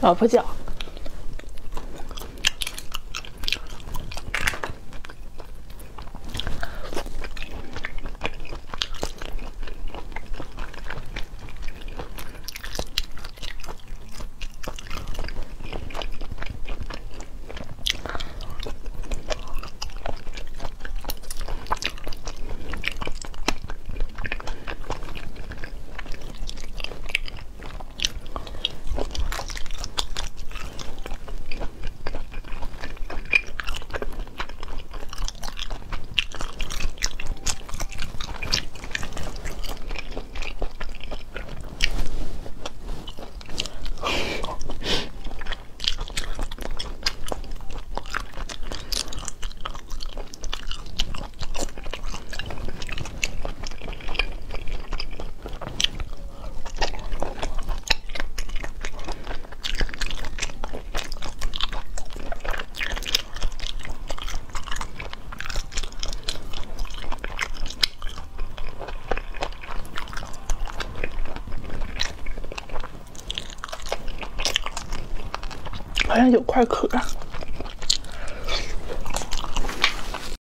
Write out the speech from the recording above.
老婆脚。好像有块壳。